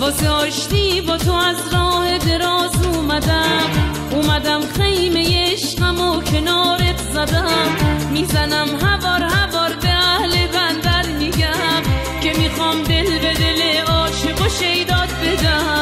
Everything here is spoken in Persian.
واسه آشتی با تو از راه دراز اومدم. اومدم خیمه عشقم و کنارت زدم. می‌زنم هوار هوار به اهل بندر میگم. که می‌خوام دل به دل عاشق و شیداد بدم.